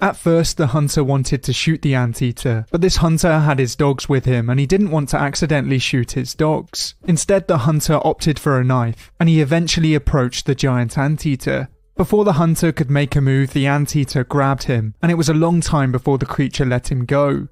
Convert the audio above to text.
At first, the hunter wanted to shoot the anteater, but this hunter had his dogs with him and he didn't want to accidentally shoot his dogs. Instead, the hunter opted for a knife, and he eventually approached the giant anteater. Before the hunter could make a move, the anteater grabbed him, and it was a long time before the creature let him go.